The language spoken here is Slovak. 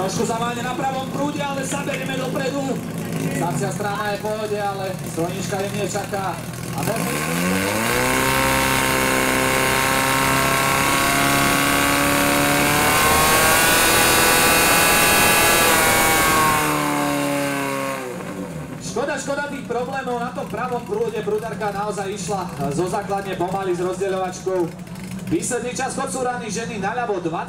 Trošku zaváňa na pravom prúde, ale zaberieme dopredu. Stacia strana je v pohode, ale Slonička im nečaká. A možno... škoda tých problémov na tom pravom prúde. Brudarka naozaj išla eh, zo základne pomaly s rozdeľovačkou. Výsledný čas chodcu rany ženy naľavo 20.